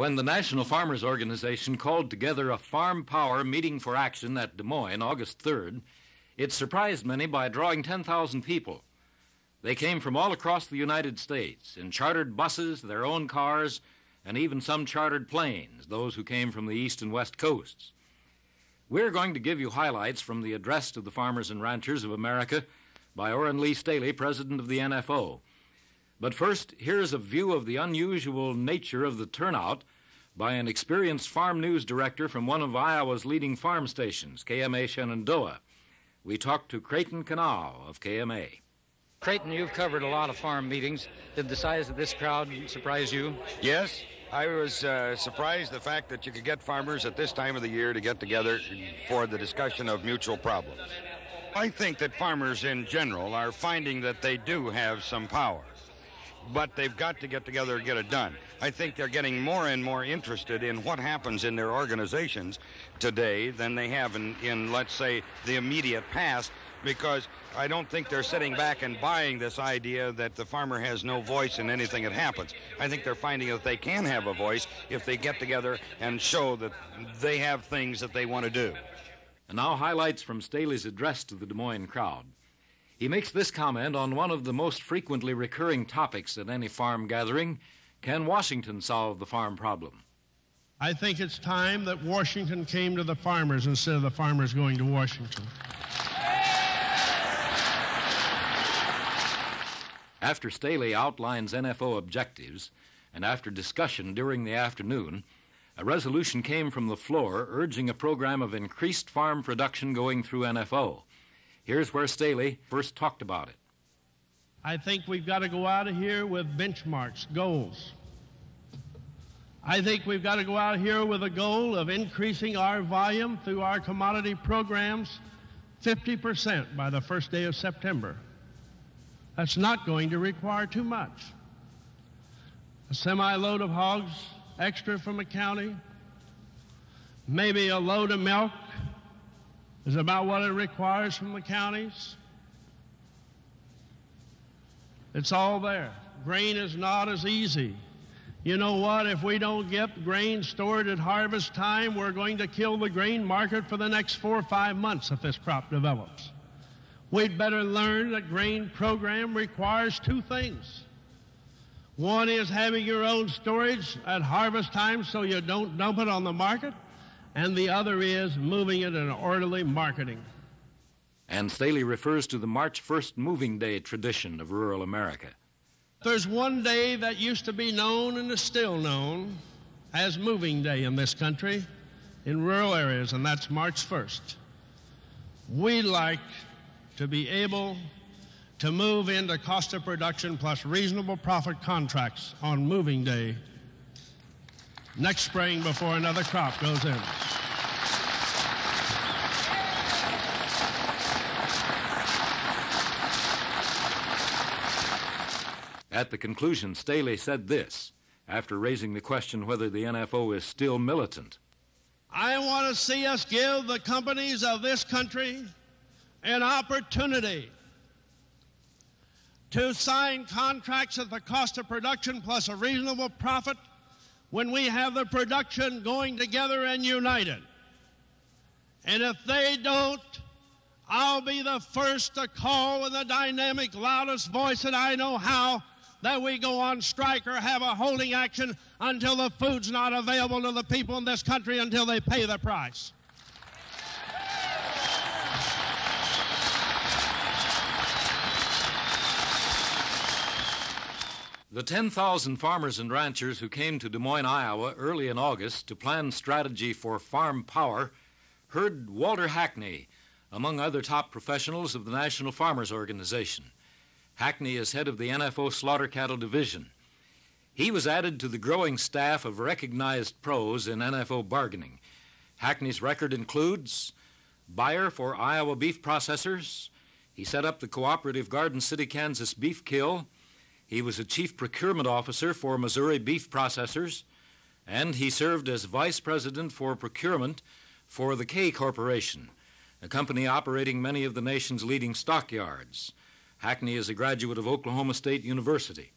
When the National Farmers Organization called together a Farm Power meeting for action at Des Moines August 3rd, it surprised many by drawing 10,000 people. They came from all across the United States in chartered buses, their own cars, and even some chartered planes, those who came from the east and west coasts. We're going to give you highlights from the address to the farmers and ranchers of America by Oren Lee Staley, president of the NFO. But first, here's a view of the unusual nature of the turnout by an experienced farm news director from one of Iowa's leading farm stations, KMA Shenandoah. We talked to Creighton Canal of KMA. Creighton, you've covered a lot of farm meetings. Did the size of this crowd surprise you? Yes. I was uh, surprised the fact that you could get farmers at this time of the year to get together for the discussion of mutual problems. I think that farmers in general are finding that they do have some power, but they've got to get together and get it done. I think they're getting more and more interested in what happens in their organizations today than they have in, in let's say, the immediate past because I don't think they're sitting back and buying this idea that the farmer has no voice in anything that happens. I think they're finding that they can have a voice if they get together and show that they have things that they want to do. And now, highlights from Staley's address to the Des Moines crowd. He makes this comment on one of the most frequently recurring topics at any farm gathering Can Washington solve the farm problem? I think it's time that Washington came to the farmers instead of the farmers going to Washington. After Staley outlines NFO objectives, and after discussion during the afternoon, a resolution came from the floor urging a program of increased farm production going through NFO. Here's where Staley first talked about it. I think we've got to go out of here with benchmarks, goals. I think we've got to go out here with a goal of increasing our volume through our commodity programs 50% by the first day of September. That's not going to require too much. A semi load of hogs extra from a county, maybe a load of milk is about what it requires from the counties. It's all there. Grain is not as easy. You know what? If we don't get grain stored at harvest time, we're going to kill the grain market for the next four or five months if this crop develops. We'd better learn that grain program requires two things. One is having your own storage at harvest time so you don't dump it on the market, and the other is moving it in orderly marketing. And Staley refers to the March 1st moving day tradition of rural America. There's one day that used to be known and is still known as moving day in this country in rural areas, and that's March 1st. We like to be able to move into cost of production plus reasonable profit contracts on moving day next spring before another crop goes in. At the conclusion, Staley said this after raising the question whether the NFO is still militant. I want to see us give the companies of this country an opportunity to sign contracts at the cost of production plus a reasonable profit when we have the production going together and united. And if they don't, I'll be the first to call with the dynamic, loudest voice that I know how that we go on strike or have a holding action until the food's not available to the people in this country until they pay the price. The 10,000 farmers and ranchers who came to Des Moines, Iowa early in August to plan strategy for farm power heard Walter Hackney, among other top professionals of the National Farmers Organization. Hackney is head of the NFO Slaughter Cattle Division. He was added to the growing staff of recognized pros in NFO bargaining. Hackney's record includes buyer for Iowa beef processors. He set up the cooperative Garden City, Kansas beef kill he was a chief procurement officer for Missouri beef processors, and he served as vice president for procurement for the K Corporation, a company operating many of the nation's leading stockyards. Hackney is a graduate of Oklahoma State University.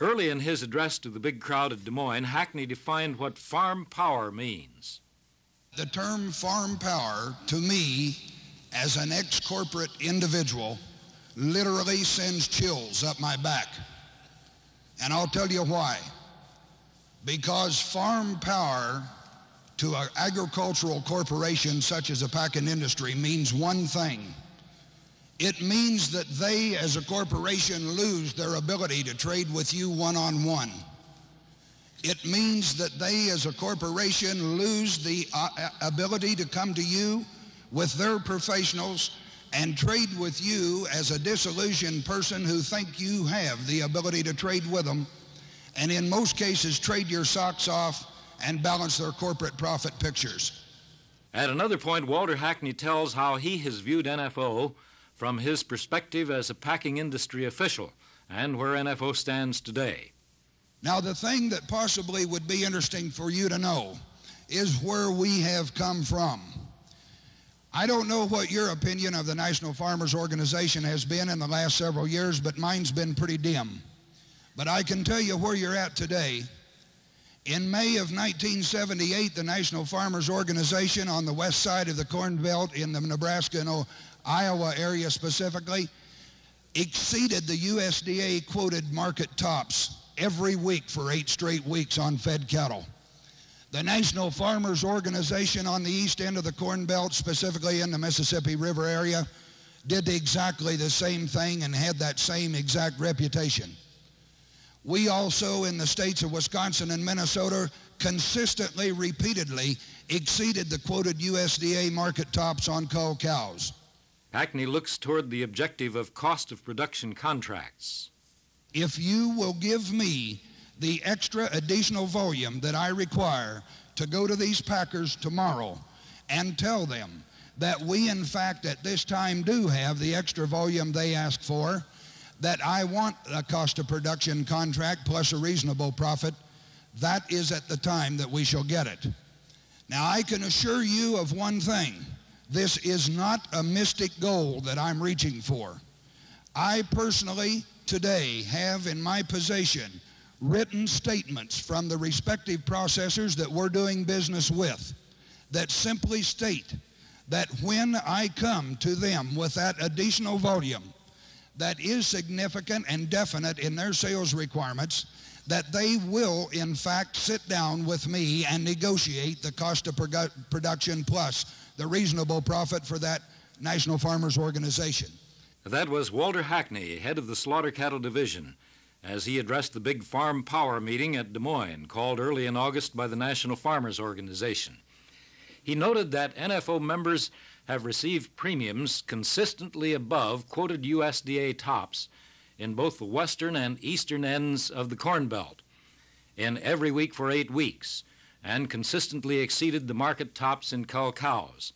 Early in his address to the big crowd at Des Moines, Hackney defined what farm power means. The term farm power, to me, as an ex corporate individual, literally sends chills up my back. And I'll tell you why. Because farm power to an agricultural corporation such as a packing industry means one thing. It means that they, as a corporation, lose their ability to trade with you one on one. It means that they, as a corporation, lose the uh, ability to come to you with their professionals and trade with you as a disillusioned person who think you have the ability to trade with them, and in most cases, trade your socks off and balance their corporate profit pictures. At another point, Walter Hackney tells how he has viewed NFO from his perspective as a packing industry official and where NFO stands today. Now, the thing that possibly would be interesting for you to know is where we have come from. I don't know what your opinion of the National Farmers Organization has been in the last several years, but mine's been pretty dim. But I can tell you where you're at today. In May of 1978, the National Farmers Organization on the west side of the Corn Belt in the Nebraska and Iowa area specifically exceeded the USDA quoted market tops every week for eight straight weeks on fed cattle. The National Farmers Organization on the east end of the Corn Belt, specifically in the Mississippi River area, did exactly the same thing and had that same exact reputation. We also, in the states of Wisconsin and Minnesota, consistently, repeatedly exceeded the quoted USDA market tops on cull cows. Hackney looks toward the objective of cost of production contracts. If you will give me the extra additional volume that I require to go to these packers tomorrow and tell them that we, in fact, at this time do have the extra volume they ask for, that I want a cost of production contract plus a reasonable profit, that is at the time that we shall get it. Now, I can assure you of one thing. This is not a mystic goal that I'm reaching for. I personally today have in my possession written statements from the respective processors that we're doing business with that simply state that when I come to them with that additional volume, that is significant and definite in their sales requirements that they will, in fact, sit down with me and negotiate the cost of production plus the reasonable profit for that National Farmers Organization. That was Walter Hackney, head of the Slaughter Cattle Division, as he addressed the big farm power meeting at Des Moines, called early in August by the National Farmers Organization. He noted that NFO members have received premiums consistently above quoted USDA tops in both the western and eastern ends of the Corn Belt in every week for eight weeks and consistently exceeded the market tops in cull cows.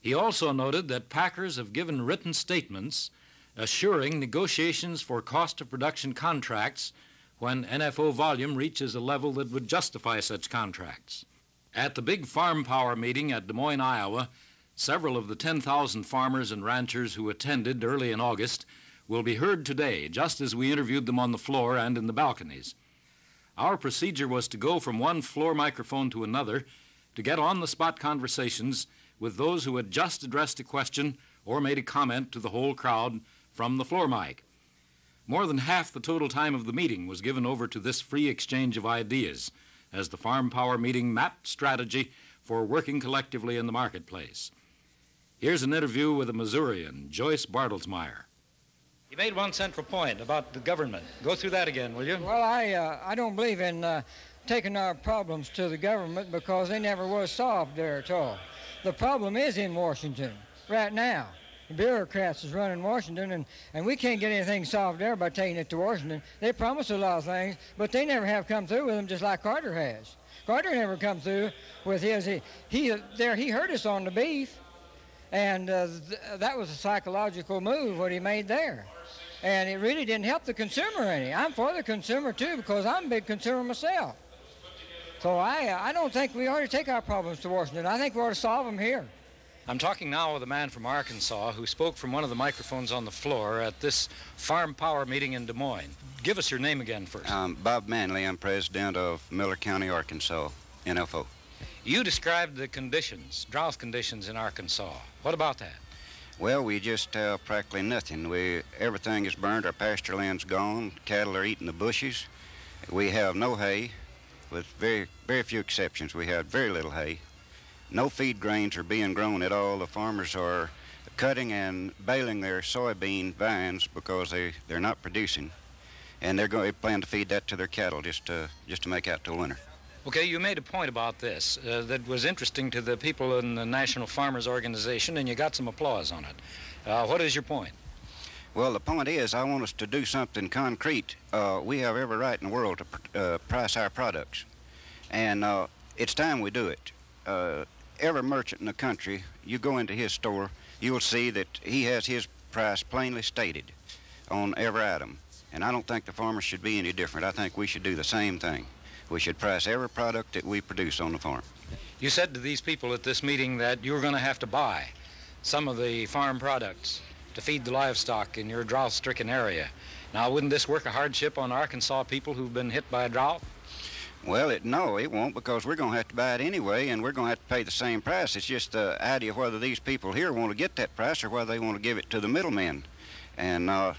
He also noted that packers have given written statements assuring negotiations for cost of production contracts when NFO volume reaches a level that would justify such contracts. At the big farm power meeting at Des Moines, Iowa, Several of the 10,000 farmers and ranchers who attended early in August will be heard today, just as we interviewed them on the floor and in the balconies. Our procedure was to go from one floor microphone to another to get on the spot conversations with those who had just addressed a question or made a comment to the whole crowd from the floor mic. More than half the total time of the meeting was given over to this free exchange of ideas as the Farm Power meeting mapped strategy for working collectively in the marketplace. Here's an interview with a Missourian, Joyce Bartlesmeyer. You made one central point about the government. Go through that again, will you? Well, I, uh, I don't believe in uh, taking our problems to the government because they never was solved there at all. The problem is in Washington right now. The bureaucrats is running Washington, and, and we can't get anything solved there by taking it to Washington. They promise a lot of things, but they never have come through with them just like Carter has. Carter never come through with his. He, he there he hurt us on the beef. And uh, th- that was a psychological move, what he made there. And it really didn't help the consumer any. I'm for the consumer too because I'm a big consumer myself. So I, I don't think we ought to take our problems to Washington. I think we ought to solve them here. I'm talking now with a man from Arkansas who spoke from one of the microphones on the floor at this Farm Power meeting in Des Moines. Give us your name again first. Um, Bob Manley. I'm president of Miller County, Arkansas, NFO. You described the conditions, drought conditions in Arkansas. What about that? Well, we just have practically nothing. We everything is burned. Our pasture land's gone. Cattle are eating the bushes. We have no hay, with very very few exceptions. We have very little hay. No feed grains are being grown at all. The farmers are cutting and baling their soybean vines because they they're not producing, and they're going to plan to feed that to their cattle just to just to make out till winter. Okay, you made a point about this uh, that was interesting to the people in the National Farmers Organization, and you got some applause on it. Uh, what is your point? Well, the point is, I want us to do something concrete. Uh, we have every right in the world to pr- uh, price our products, and uh, it's time we do it. Uh, every merchant in the country, you go into his store, you'll see that he has his price plainly stated on every item. And I don't think the farmers should be any different. I think we should do the same thing. We should price every product that we produce on the farm. You said to these people at this meeting that you were going to have to buy some of the farm products to feed the livestock in your drought stricken area. Now, wouldn't this work a hardship on Arkansas people who've been hit by a drought? Well, it, no, it won't because we're going to have to buy it anyway, and we're going to have to pay the same price. It's just the idea whether these people here want to get that price or whether they want to give it to the middlemen. And uh,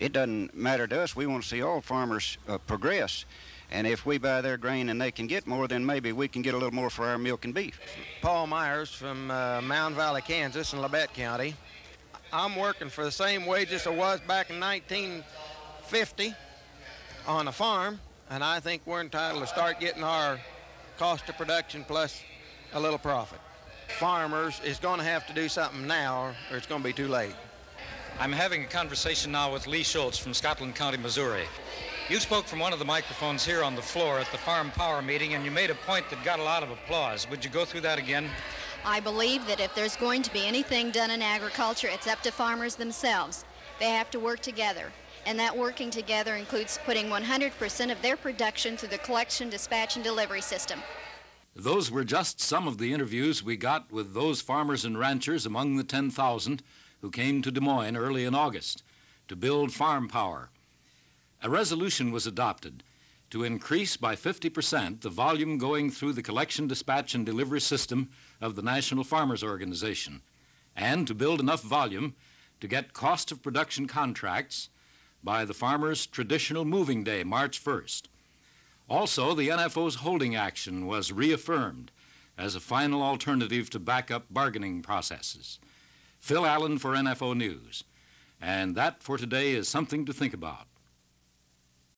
it doesn't matter to us. We want to see all farmers uh, progress. And if we buy their grain and they can get more, then maybe we can get a little more for our milk and beef. Paul Myers from uh, Mound Valley, Kansas, in Labette County. I'm working for the same wages I was back in 1950 on a farm, and I think we're entitled to start getting our cost of production plus a little profit. Farmers is going to have to do something now, or it's going to be too late. I'm having a conversation now with Lee Schultz from Scotland County, Missouri. You spoke from one of the microphones here on the floor at the Farm Power meeting, and you made a point that got a lot of applause. Would you go through that again? I believe that if there's going to be anything done in agriculture, it's up to farmers themselves. They have to work together. And that working together includes putting 100% of their production through the collection, dispatch, and delivery system. Those were just some of the interviews we got with those farmers and ranchers among the 10,000 who came to Des Moines early in August to build farm power. A resolution was adopted to increase by 50% the volume going through the collection, dispatch, and delivery system of the National Farmers Organization, and to build enough volume to get cost of production contracts by the farmers' traditional moving day, March 1st. Also, the NFO's holding action was reaffirmed as a final alternative to backup bargaining processes. Phil Allen for NFO News. And that for today is something to think about.